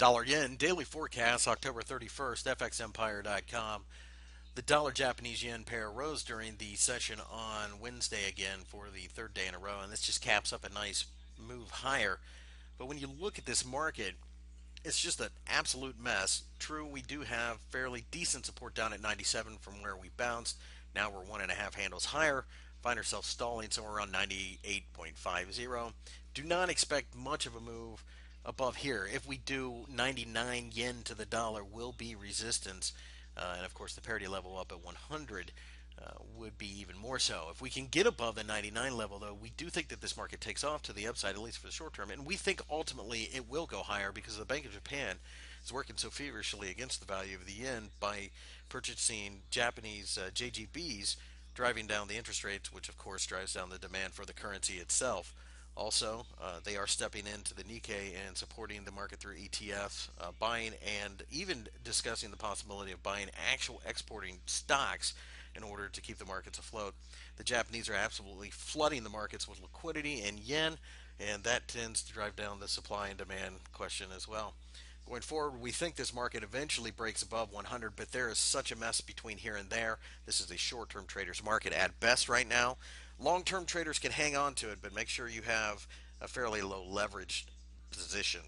Dollar yen daily forecast October 31st, fxempire.com. The dollar Japanese yen pair rose during the session on Wednesday again for the third day in a row, and this just caps up a nice move higher. But when you look at this market, it's just an absolute mess. True, we do have fairly decent support down at 97 from where we bounced. Now we're one and a half handles higher. Find ourselves stalling somewhere around 98.50. Do not expect much of a move above here. If we do 99 yen to the dollar will be resistance. Uh, and of course, the parity level up at 100 uh, would be even more so. If we can get above the 99 level, though, we do think that this market takes off to the upside, at least for the short term. And we think ultimately it will go higher because the Bank of Japan is working so feverishly against the value of the yen by purchasing Japanese uh, JGBs, driving down the interest rates, which of course drives down the demand for the currency itself. Also, uh, they are stepping into the Nikkei and supporting the market through ETFs, uh, buying and even discussing the possibility of buying actual exporting stocks in order to keep the markets afloat. The Japanese are absolutely flooding the markets with liquidity and yen, and that tends to drive down the supply and demand question as well. Going forward, we think this market eventually breaks above 100, but there is such a mess between here and there. This is a short term trader's market at best right now. Long term traders can hang on to it, but make sure you have a fairly low leveraged position